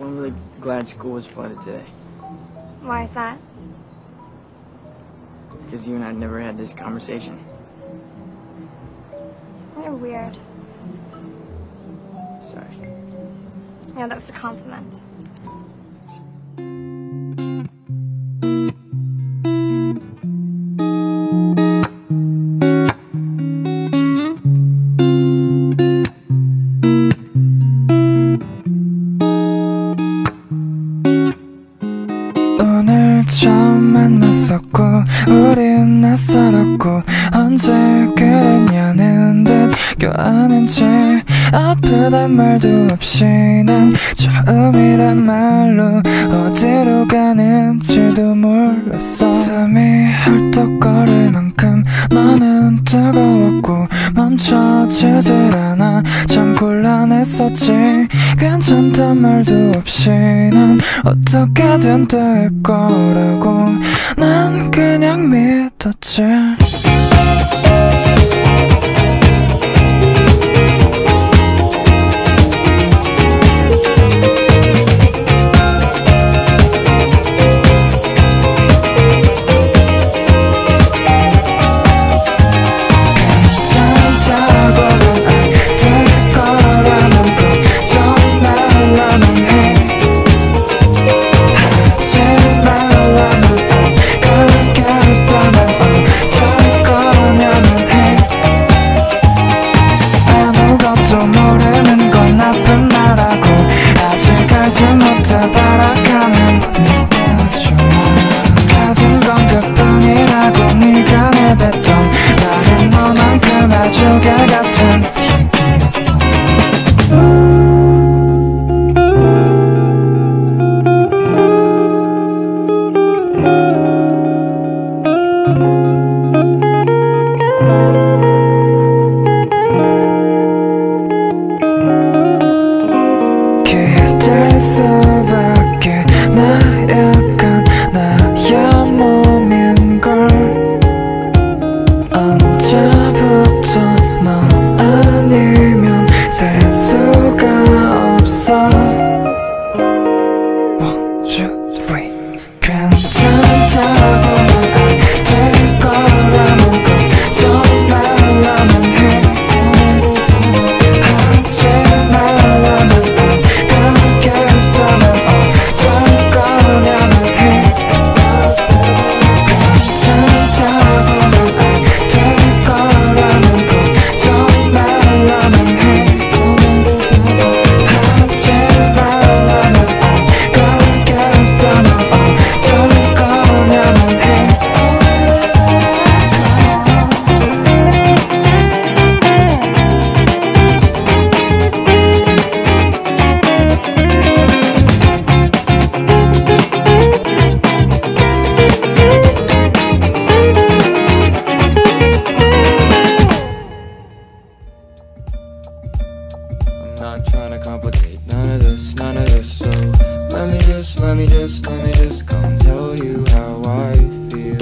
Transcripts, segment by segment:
I'm really glad school was flooded today. Why is that? Because you and I never had this conversation. You're weird. Sorry. Yeah, that was a compliment. 처음 만났었고 우린 낯설었고 언제 그랬냐는 듯 껴안은 채 아프단 말도 없이 난 처음이란 말로 어디로 가는지도 몰랐어. 숨이 헐떡거릴 만큼 너는 뜨거웠고 멈춰지질 않아. 참 곤란했었지. 괜찮단 말도 없이 난 어떻게든 될 거라고 난 그냥 믿었지 Thank you. Complicate none of this, none of this. So let me just, let me just, let me just come tell you how I feel.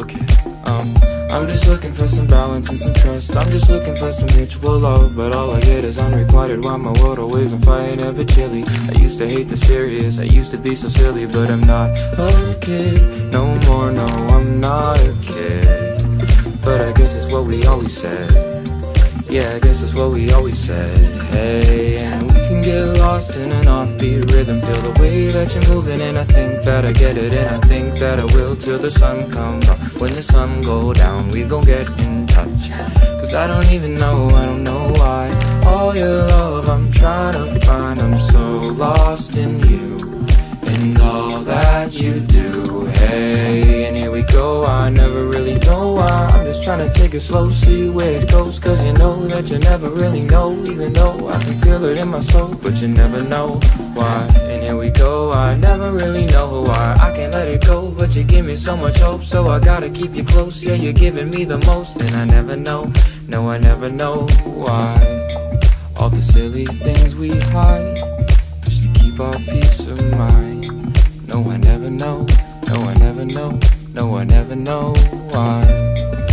Okay, um, I'm just looking for some balance and some trust. I'm just looking for some mutual love, but all I get is unrequited. Why my world always on fire, never chilly. I used to hate the serious, I used to be so silly, but I'm not a kid no more. No, I'm not a kid. But I guess it's what we always said. Yeah, I guess that's what we always said. Hey, and we can get lost in an offbeat rhythm. Feel the way that you're moving, and I think that I get it, and I think that I will till the sun comes up. When the sun go down, we gon' get in touch. Cause I don't even know, I don't know why. All your love I'm trying to find, I'm so lost in you. And all that you do, hey, we go. I never really know why. I'm just trying to take it slow, see where it goes. Cause you know that you never really know, even though I can feel it in my soul. But you never know why. And here we go. I never really know why. I can't let it go, but you give me so much hope. So I gotta keep you close. Yeah, you're giving me the most. And I never know, no, I never know why. All the silly things we hide just to keep our peace of mind. No, I never know, no, I never know, no, I never know why.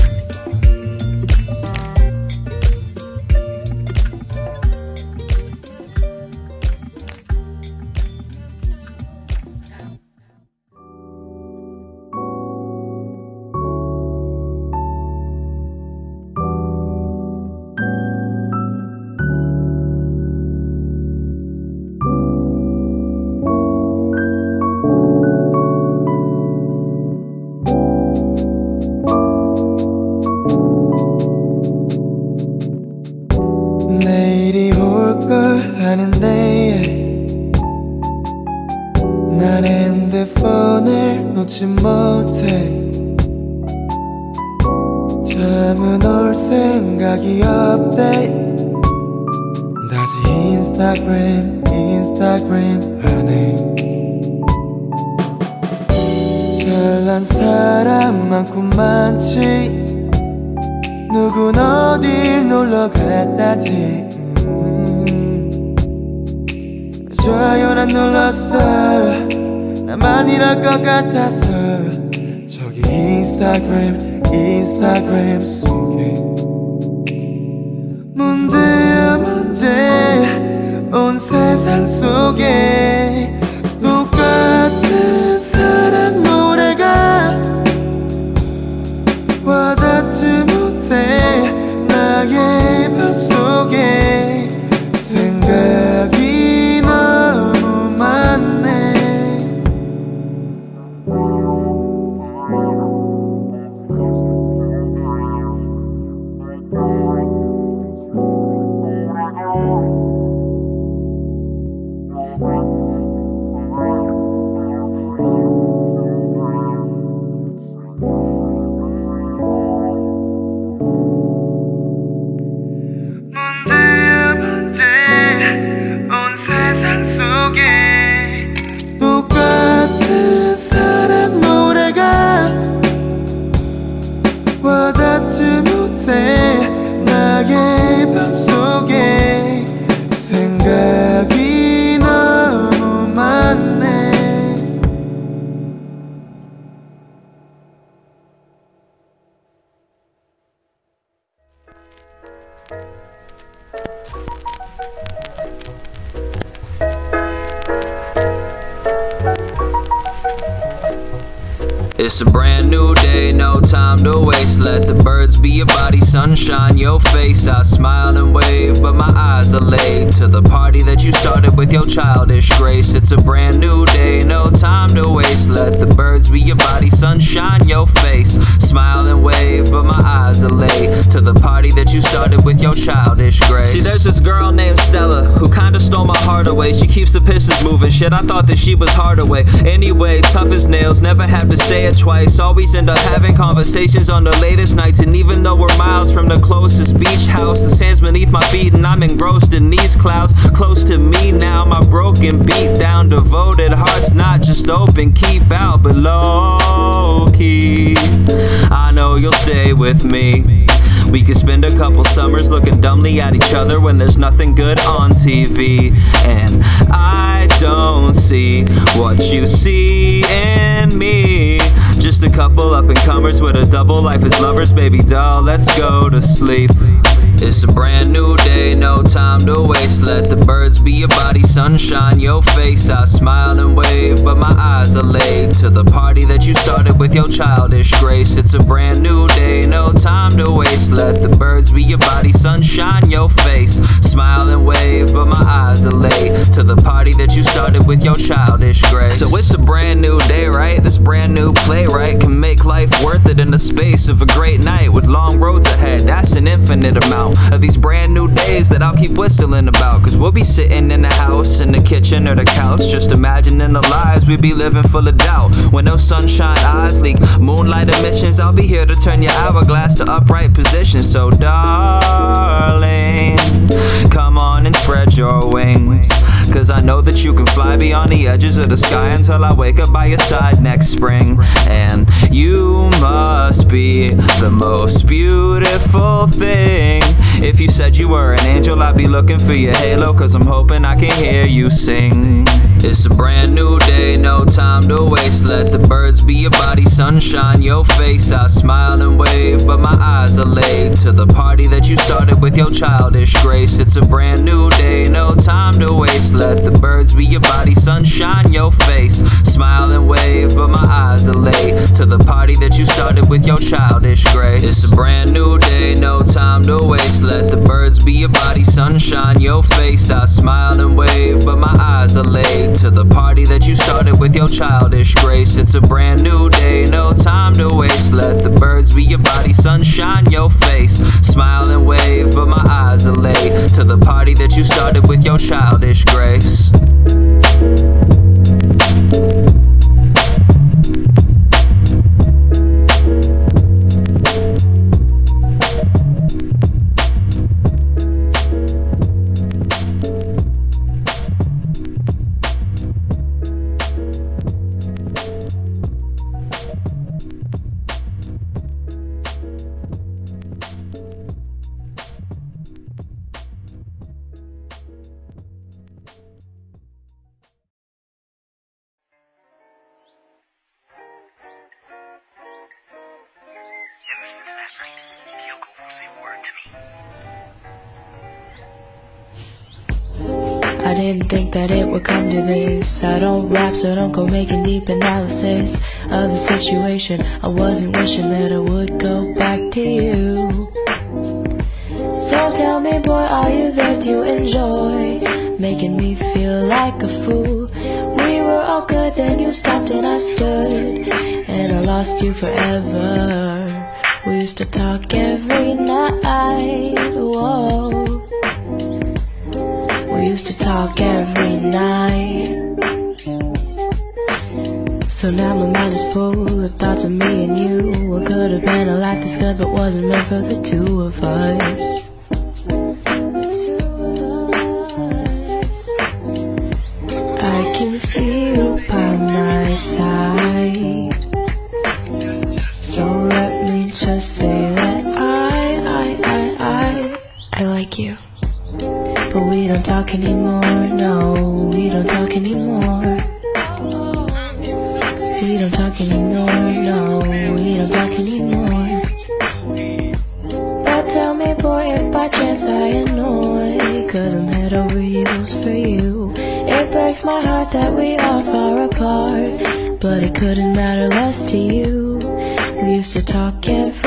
가는데 난 핸드폰을 놓지 못해. 잠은 올 생각이 없대. 다시 인스타그램 인스타그램 하네. 잘난 사람 많고 많지 누군 어딜 놀러 갔다지. 음. 좋아요는 눌렀어. 나만 이럴 것 같아서. 저기 인스타그램 인스타그램 속에. 문제야 문제. 온 세상 속에. 똑같은 alguien. It's a brand new day, no time to waste. Let the birds be your body, sunshine your face. I smile and wave, but my eyes are laid to the party that you started with your childish grace. It's a brand new day, no time to waste. Let the birds be your body, sunshine your face. Smile and wave, but my eyes are laid to the party that you started with your childish grace. See, there's this girl named Stella who kinda stole my heart away. She keeps the pistons moving, shit. I thought that she was hard away. Anyway, tough as nails, never have to say it twice. Always end up having conversations on the latest nights. And even though we're miles from the closest beach house, the sand's beneath my feet, and I'm engrossed in these clouds. Close to me now, my broken beat down, devoted heart's not just open, keep out below key. I know you'll stay with me. We could spend a couple summers looking dumbly at each other when there's nothing good on TV. And I don't see what you see in me. Just a couple up and comers with a double life as lovers, baby doll. Let's go to sleep. It's a brand new day, no time to waste. Let the birds be your body, sunshine your face. I smile and wave, but my eyes are laid to the party that you started with your childish grace. It's a brand new day, no time to waste. Let the birds be your body, sunshine your face. Smile and wave, but my eyes are laid to the party that you started with your childish grace. So it's a brand new day, right? This brand new playwright can make life worth it in the space of a great night with long roads ahead. That's an infinite amount of these brand new days that I'll keep whistling about. Cause we'll be sitting in the house, in the kitchen, or the couch, just imagining the lives we be living full of doubt. When those sunshine eyes leak moonlight emissions, I'll be here to turn your hourglass to upright position. So, darling, come on and spread your wings. Cause I know that you can fly beyond the edges of the sky until I wake up by your side next spring. And you must be the most beautiful thing. If you said you were an angel, I'd be looking for your halo. Cause I'm hoping I can hear you sing. It's a brand new day, no time to waste. Let the birds be your body, sunshine your face. I smile and wave, but my eyes are laid to the party that you started with your childish grace. It's a brand new day, no time to waste. Let the birds be your body, sunshine your face. Smile and wave, but my eyes are late to the party that you started with your childish grace. It's a brand new day, no time to waste. Let the birds be your body, sunshine your face. I smile and wave, but my eyes are late to the party that you started with your childish grace. It's a brand new day, no time to waste. Let the birds be your body, sunshine your face. Smile and wave, but my eyes are late to the party that you started with your childish grace. Didn't think that it would come to this. I don't rap, so don't go making deep analysis of the situation. I wasn't wishing that I would go back to you. So tell me, boy, are you there to enjoy making me feel like a fool? We were all good, then you stopped and I stood, and I lost you forever. We used to talk every night. Whoa. Used to talk every night. So now my mind is full of thoughts of me and you. What could have been a life that's good but wasn't meant for. The two of us. I can see talk anymore, no, we don't talk anymore. We don't talk anymore, no, we don't talk anymore. But tell me, boy, if by chance I annoy, cause I'm head over heels for you. It breaks my heart that we are far apart, but it couldn't matter less to you. We used to talk every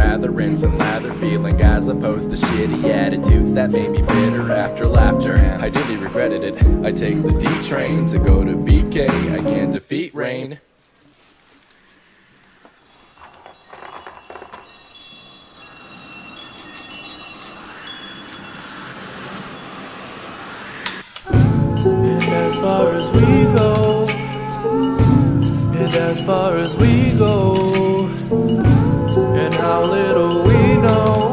rather rinse and lather feeling as opposed to shitty attitudes that made me bitter after laughter. I deeply regretted it. I take the D train to go to BK. I can't defeat rain. And as far as we go, and as far as we go, and how little we know,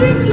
And